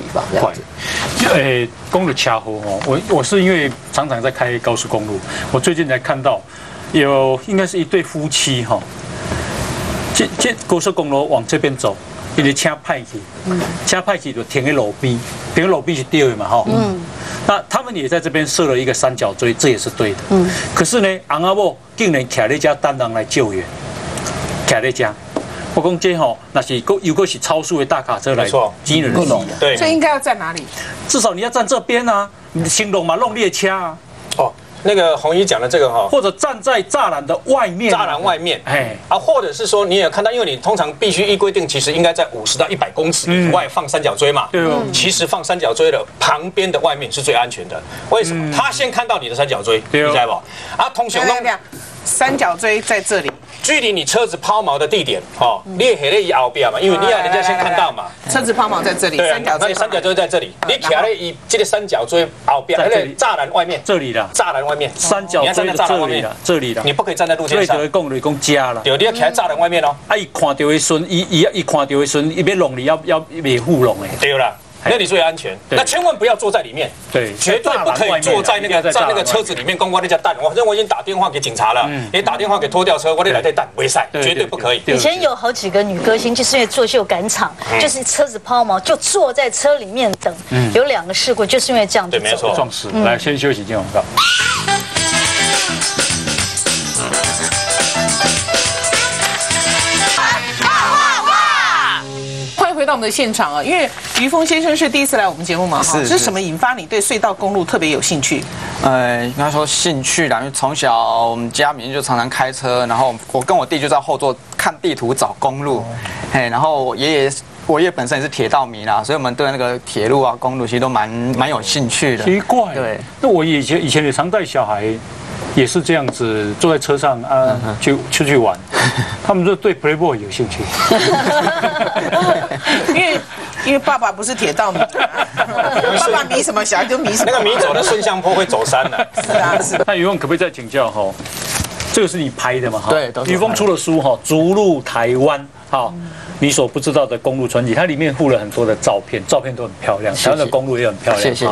地方这样子。诶，公路掐呼哦，我我是因为常常在开高速公路，我最近才看到有应该是一对夫妻哈，这这高速公路往这边走，因为车派去，车派去就停在路边，停在路边是对的嘛哈。嗯。那他们也在这边设了一个三角锥，这也是对的。嗯。可是呢，昂阿伯竟然卡在家单人来救援，卡在家。我讲这吼，那是如如果是超速的大卡车来，没错。惊人的对，所以应该要站哪里？至少你要站这边啊，你行动嘛，弄猎枪啊，哦，那个红衣讲的这个哈，或者站在栅栏的外面啊，栅栏外面，哎，啊，或者是说你也看到，因为你通常必须依规定，其实应该在五十到一百公尺以外放三角锥嘛。对哦。其实放三角锥的旁边的外面是最安全的。为什么？他先看到你的三角锥，对哦。你知道不？啊，通常弄三角锥在这里，距离你车子抛锚的地点，哦，你也黑了一后边嘛，因为你要人家先看到嘛。车子抛锚在这里，对啊三角锥那三角锥在这里，你卡在一这个三角锥后边，在栅栏外面，这里啦，栅栏外面，三角锥在这里啦，，这里啦，你不可以站在路肩上所以就。会讲就是讲加啦。对，你要卡在栅栏外面哦。啊，一看到的孙，伊伊伊看到的孙，伊要弄你要要维护弄诶。对了，那里最安全。那千万不要坐在里面，对绝对不可以坐在那个在那个车子里面公关那家蛋。反正我已经打电话给警察了，也打电话给拖吊车，我得来这蛋围赛，绝对不可以。以前有好几个女歌星，就是因为作秀赶场，就是车子抛锚，就坐在车里面等。有两个事故，就是因为这样子对没错。撞死。来，先休息，进广告。到我们的现场啊！因为于峰先生是第一次来我们节目嘛，哈，是是什么引发你对隧道公路特别有兴趣？呃，应该说兴趣啦，因为从小我们家里面就常常开车，然后我跟我弟就在后座看地图找公路，嘿，然后我爷爷我爷爷本身也是铁道迷啦，所以我们对那个铁路啊、公路其实都蛮蛮有兴趣的。奇怪，对，那我以前以前也常带小孩，也是这样子坐在车上啊，去出去玩，他们就对 Playboy 有兴趣。因为因为爸爸不是铁道迷，爸爸迷什么，小孩就迷什么。那个迷走的顺向坡会走山的，是啊，是那于峰可不可以再请教哈？这个是你拍的嘛？哈对都是我拍的于峰出了书哈，《逐鹿台湾》哈，你所不知道的公路传奇，它里面附了很多的照片，照片都很漂亮，台湾的公路也很漂亮。谢谢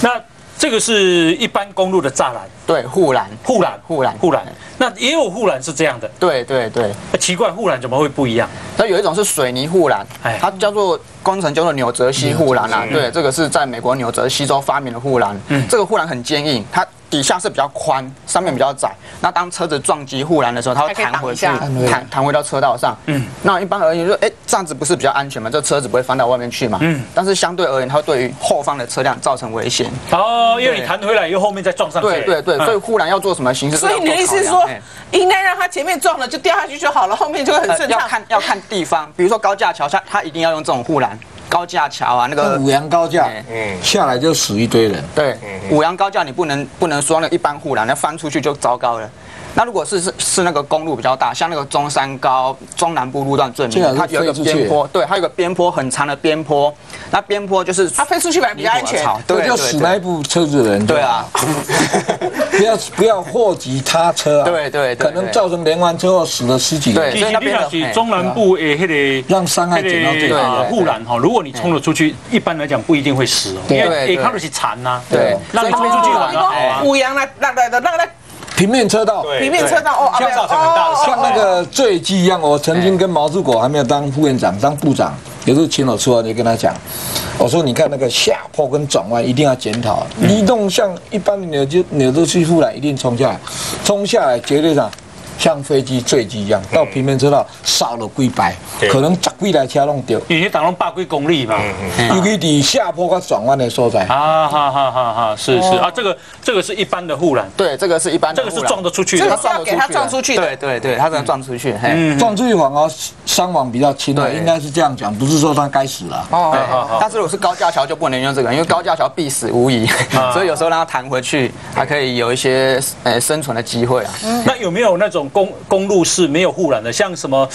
那这个是一般公路的栅栏，对，护栏，护栏，护栏，护栏。那也有护栏是这样的，对对对。奇怪，护栏怎么会不一样？那有一种是水泥护栏哎，它叫做工程叫做纽泽西护栏啊。对，这个是在美国纽泽西州发明的护栏。这个护栏很坚硬，它底下是比较宽，上面比较窄。那当车子撞击护栏的时候，它会弹回去，弹弹回到车道上。嗯，那一般而言，就说，哎，这样子不是比较安全吗？这车子不会翻到外面去嘛。嗯，但是相对而言，它会对于后方的车辆造成危险。哦，因为你弹回来以后，后面再撞上去。对对对，嗯所以护栏要做什么形式？所以你的意思是说，应该让它前面撞了就掉下去就好了，后面就会很呃要顺畅。看要看地方，比如说高架桥，它它一定要用这种护栏。高架桥啊，那个五羊高架哎，嗯下来就死一堆人。对，五羊高架你不能不能说那一般护栏，那翻出去就糟糕了。那如果是是是那个公路比较大，像那个中山高中南部路段最明，它有一个边坡，对，它有一个边坡很长的边坡，那边坡就是它飞出去反而比较安全。这对，就死那一部车子的人。对啊，不要不要祸及他车啊。对对对可能造成连环车祸死了十几个人。对其实你若是中南部诶，迄个让伤害减到最低那个啊对对护栏哈，如果你冲了出去，一般来讲不一定会死哦，因对为对诶看的是残呐。对让你冲出去玩的好啊。五羊来来来来来来平面车道，对平面车道哦，啊这样造成很大的像那个坠机一样。我曾经跟毛志国还没有当副院长、当部长，有时候请我出来就跟他讲，我说你看那个下坡跟转弯一定要检讨，移动像一般的扭就扭出去护栏一定冲下来，冲下来绝对上。像飞机坠机一样，到平面车道少了几百，可能十几台车弄掉，因为打拢百几公里嘛。尤其底下坡跟转弯的所在。啊哈哈哈哈，是是。啊，这个这个是一般的护栏，对，这个是一般的护栏，这个是撞得出去的。这个。是要给他撞出去的。对对对，它只能撞出去，撞出去反而伤亡比较轻的，对。应该是这样讲，不是说他该死了。哦，对，但是如果是高架桥就不能用这个，因为高架桥必死无疑，所以有时候让它弹回去，还可以有一些呃生存的机会啊。那有没有那种公公路是没有护栏的？像什么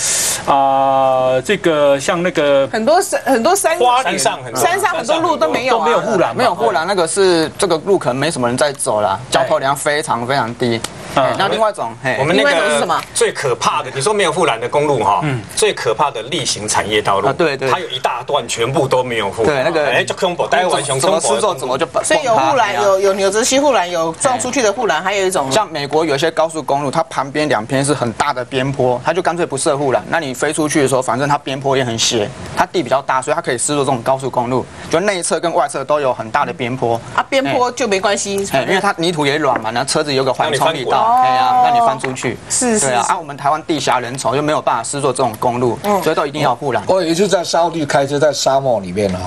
啊，这个像那个很多山很多山花山上很多山上很多路都没有都啊没有护栏，没有护栏，那个是这个路可能没什么人在走啦，交通量非常非常低。哎那另外一种，嘿。我们那另外一种是什么？最可怕的，你说没有护栏的公路哈，嗯。最可怕的例行产业道路啊对对。它有一大段全部都没有护栏，对那个哎，就空博，待会完全怎么空博施作怎么就崩所以有护栏，有有扭直器护栏，有撞出去的护栏，还有一种像美国有一些高速公路，它旁边两边是很大的边坡，它就干脆不设护栏。那你飞出去的时候，反正它边坡也很斜，它地比较大，所以它可以施作这种高速公路，就内侧跟外侧都有很大的边坡。啊边坡就没关系，哎，因为它泥土也软嘛，然后车子有个缓冲力让你翻道，滚哎呀，让你翻出去。是是啊，啊，我们台湾地狭人稠，又没有办法施作这种公路，所以都一定要护栏。我有一次在沙地开车，在沙漠里面啊，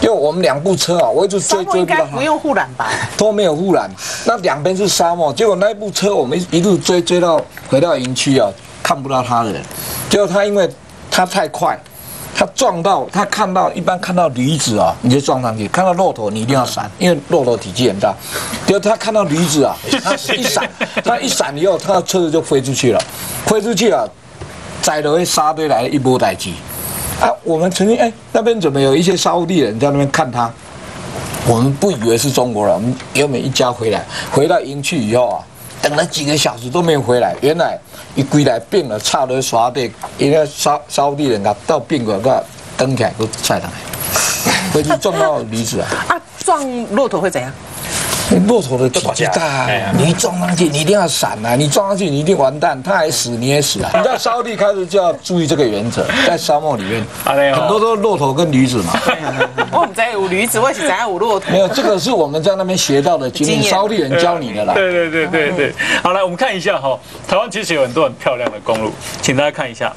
因为我们两部车啊，我一直追追不到不用护栏吧？都没有护栏，那两边是沙漠，结果那部车我们一路追追到回到营区啊，看不到他人，结果他因为他太快。他撞到，他看到一般看到驴子啊，你就撞上去；看到骆驼，你一定要闪，因为骆驼体积很大。第二他看到驴子啊，他一闪，他一闪以后，他的车子就飞出去了，飞出去了，载了一沙堆来一波代机。啊，我们曾经哎，那边怎么有一些沙乌地人在那边看他？我们不以为是中国人，我们给我们一家回来，回到营区以后啊，等了几个小时都没有回来。原来一归来病了，差了刷的，因为烧烧地人家到宾馆个登起来都菜来，回去撞到驴子啊。啊，撞骆驼会怎样？骆驼的体积大你一撞上去，你一定要闪啊！你撞上去，你一定完蛋，它还死，你也死啊！你在沙地开始就要注意这个原则，在沙漠里面，很多都是骆驼跟驴子嘛。我们在有驴子，我是在有骆驼没。有，这个是我们在那边学到的经验，经验沙地人教你的啦。对对对对对，好来，我们看一下哈，台湾其实有很多很漂亮的公路，请大家看一下，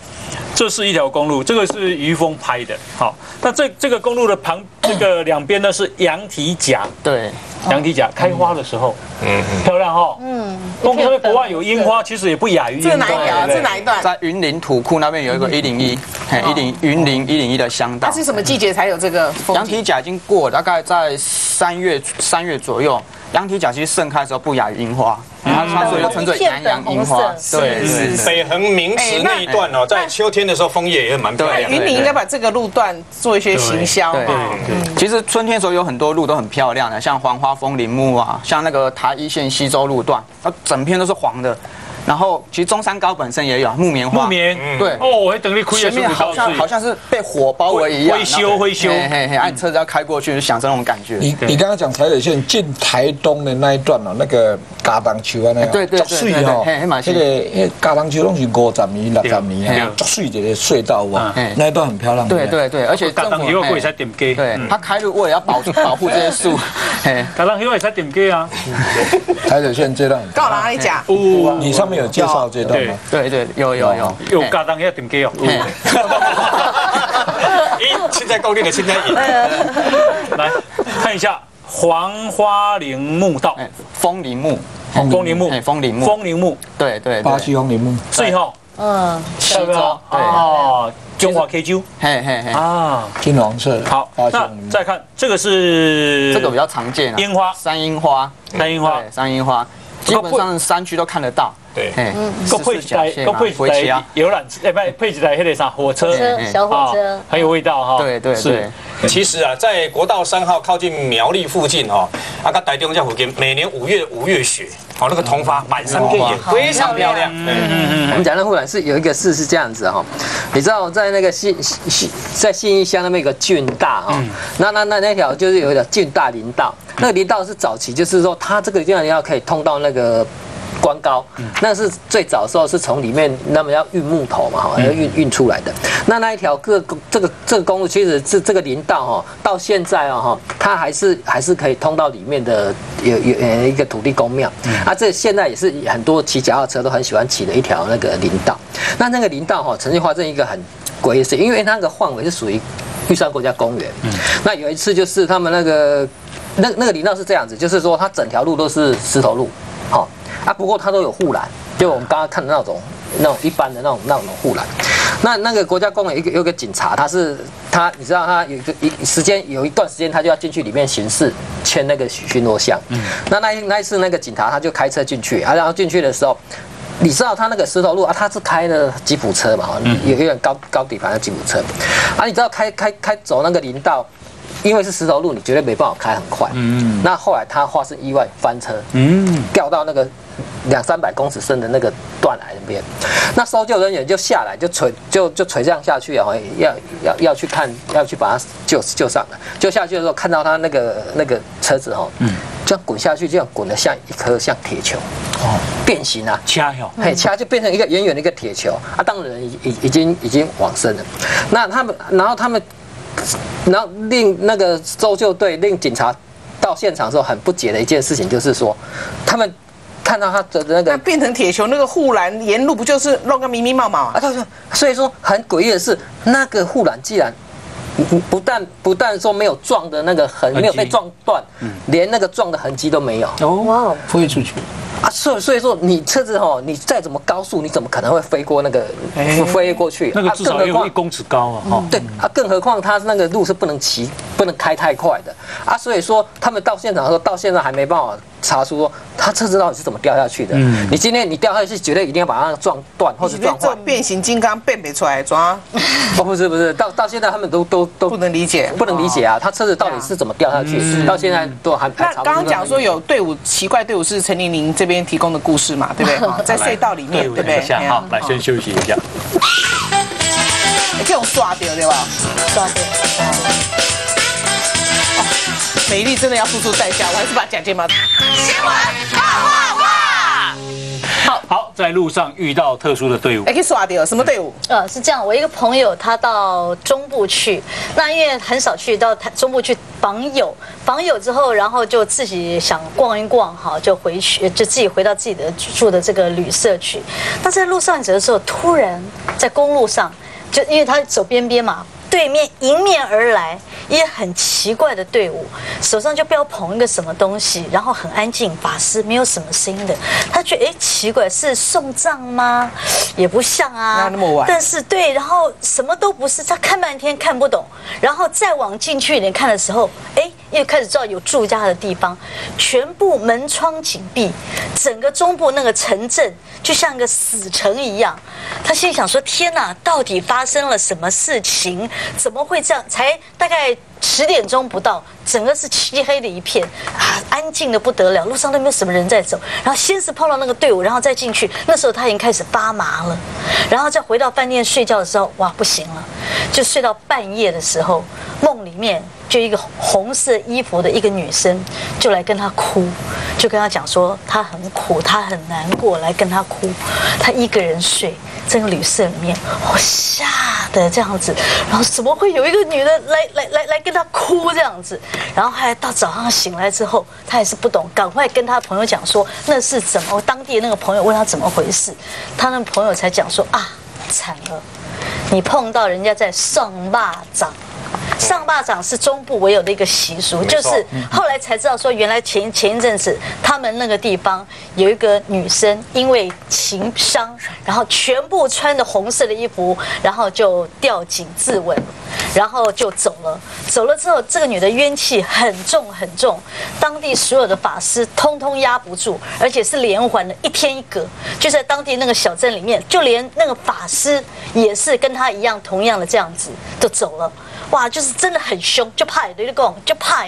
这是一条公路，这个是于峰拍的，好，那这这个公路的旁这个两边呢是羊蹄甲，对，羊蹄甲开花的时候，嗯，漂亮哈，嗯，东边国外有樱花，其实也不亚于樱这花，是哪一条？对不对这哪一段？在云林土库那边有一个一零一，嘿，一零云林一零一的乡道它。是什么季节才有这个？羊蹄甲已经过了，大概在三月三月左右。羊蹄甲其实盛开的时候不亚于樱花，它它所以就称作南洋樱花。对对对。北横明池那一段哦，在秋天的时候枫叶也蛮漂亮的。云林应该把这个路段做一些行销对。其实春天的时候有很多路都很漂亮的，像黄花枫林木啊，像那个台一线西周路段，它整片都是黄的。然后其实中山高本身也有啊木棉花，木棉，对。哦，我还等你亏前面好像好像是被火包围一样，灰修灰修。嘿嘿嘿，按车子要开过去，就想这种感觉。你你刚刚讲台北线进台东的那一段哦，那个嘎当丘啊那个，对对对足水吼，对对嘿嘛是那个那个嘎当丘拢是五十米、六十米啊，足水一个隧道哇嗯，那一段很漂亮。对对对，而且嘎当丘我也在点鸡，对，他开路为了要保 保护这些树，嘿，嘎当丘也才点鸡啊，台北线这段。很漂告亮，哪里讲？哦，你上面有介绍这段吗？对对，有有有有嘎当要点给哦，嘿咦，现在够力的，现在赢。来看一下黄花陵墓道，哎，枫林木，枫林木哎，枫林木，枫林木，对对巴，西枫林木，最后嗯，西周，对，哦，中华 K 九嘿嘿嘿，啊，金黄色。好，那。再看这个是这个比较常见啊，樱花山樱花，山樱花，山樱花，基本上山区都看得到，对。嗯，够配一台，够配一台游览，哎，不，配一台那个啥火车，小火车。啊，很有味道哈，对对是，其实啊，在国道三号靠近苗栗附近哦，啊，跟台中这附近，每年五月五月雪，哦，那个桐花满山遍野，非常漂亮。嗯嗯，我们讲的护栏是有一个事是这样子哈，你知道在那个信信在信义乡那边有个郡大哈，那那那那条就是有一条郡大林道，那个林道是早期就是说它这个郡大林道可以通到那个。关高，那是最早的时候是从里面那么要运木头嘛，哈，要运运出来的。那那一条各这个这个公路，其实是这个林道哈，到现在哦哈，它还是还是可以通到里面的有有呃一个土地公庙啊。这现在也是很多骑脚踏车都很喜欢骑的一条那个林道。那那个林道哈，曾经发生一个很诡异的事，因为那个范围是属于玉山国家公园。那有一次就是他们那个那那个林道是这样子，就是说它整条路都是石头路，好。啊，不过它都有护栏，就我们刚刚看的那种、那种一般的那种、那种护栏。那那个国家公园一个有个警察，他是他，你知道他有一个一时间有一段时间，他就要进去里面巡视，签那个巡逻箱。嗯。那那一那一次那个警察他就开车进去啊，然后进去的时候，你知道他那个石头路啊，他是开的吉普车嘛，有有点高高底盘的吉普车。啊，你知道开开开走那个林道。因为是石头路，你绝对没办法开很快。嗯，那后来他发生意外翻车，嗯，掉到那个两三百公尺深的那个断崖那边，那搜救人员就下来，就垂就就垂降下去啊，要要要去看，要去把他救救上来。就下去的时候，看到他那个那个车子哈，嗯，这样滚下去，这样滚得像一颗像铁球，哦，变形啊，掐哟，嘿，掐就变成一个远远的一个铁球。啊，当然已已已经已经往生了。那他们，然后他们，然后令那个搜救队令警察到现场的时候，很不解的一件事情就是说，他们看到他的那那个变成铁球那个护栏沿路不就是弄个密密麻麻所以说很诡异的是，那个护栏既然不不但不但说没有撞的那个痕，没有被撞断，连那个撞的痕迹都没有哇哦，飞出去，啊。所以所以说你车子哦，你再怎么高速，你怎么可能会飞过那个哎飞过去？那个啊至少有更何况一公尺高啊，哈。对啊，更何况他那个路是不能骑、不能开太快的啊，所以说他们到现场的时候，到现在还没办法查出说他车子到底是怎么掉下去的。嗯你今天你掉下去，绝对一定要把它撞断或者撞坏。变形金刚变不出来，抓哦，不是 不是，到到现在他们都都都不能理解，不能理解啊，他车子到底是怎么掉下去，到现在都还还那刚刚讲说有队伍奇怪队伍是陈玲玲这边提供的故事嘛，对不对？在隧道里面，对不对？一下，好，来先休息一下。这种刷掉对吧？抓对，美丽真的要付出代价，我还是把假睫毛。好好，在路上遇到特殊的队伍哎，，可以刷掉什么队伍？呃，是这样，我一个朋友他到中部去，那因为很少去到台中部去访友，访友之后，然后就自己想逛一逛，哈，就回去，就自己回到自己的住的这个旅社去。那在路上走的时候，突然在公路上，就因为他走边边嘛。对面迎面而来一个很奇怪的队伍，手上就不要捧一个什么东西，然后很安静，法师没有什么声音的。他觉得哎奇怪，是送葬吗？也不像啊，那么晚但是对，然后什么都不是，他看半天看不懂，然后再往进去一点看的时候，哎，又开始知道有住家的地方，全部门窗紧闭，整个中部那个城镇就像个死城一样。他心里想说：天哪，到底发生了什么事情？怎么会这样？才大概十点钟不到，整个是漆黑的一片啊，安静的不得了，路上都没有什么人在走。然后先是碰到那个队伍，然后再进去，那时候他已经开始发麻了。然后再回到饭店睡觉的时候，哇，不行了，就睡到半夜的时候，梦里面就一个红色衣服的一个女生就来跟他哭，就跟他讲说她很苦，她很难过，来跟他哭。他一个人睡这个旅社里面，我吓得这样子，然后怎么会有一个女的来来来来跟他哭这样子？然后后来到早上醒来之后，他也是不懂，赶快跟他朋友讲说那是怎么，当地那个朋友问他怎么回事，他那朋友才讲说啊，惨了，你碰到人家在上蚂蚱。上巴掌是中部唯有的一个习俗，就是后来才知道说，原来前前一阵子他们那个地方有一个女生因为情伤，然后全部穿着红色的衣服，然后就吊颈自刎，然后就走了。走了之后，这个女的冤气很重很重，当地所有的法师通通压不住，而且是连环的，一天一个，就在当地那个小镇里面，就连那个法师也是跟她一样，同样的这样子就走了。哇，就是真的很凶，就怕雷公，就怕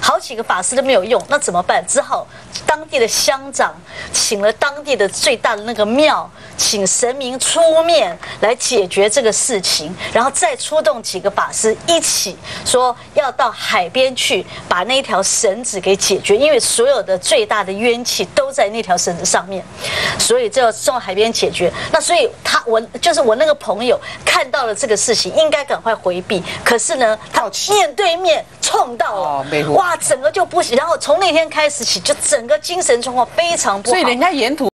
好几个法师都没有用，那怎么办？只好当地的乡长请了当地的最大的那个庙，请神明出面来解决这个事情，然后再出动几个法师一起说要到海边去把那条绳子给解决，因为所有的最大的冤气都在那条绳子上面，所以就要送到海边解决。那所以他我就是我那个朋友看到了这个事情，应该赶快回避，可是呢，他面对面冲到了哦，哇，整个就不行。然后从那天开始起，就整个精神状况非常不好。所以人家沿途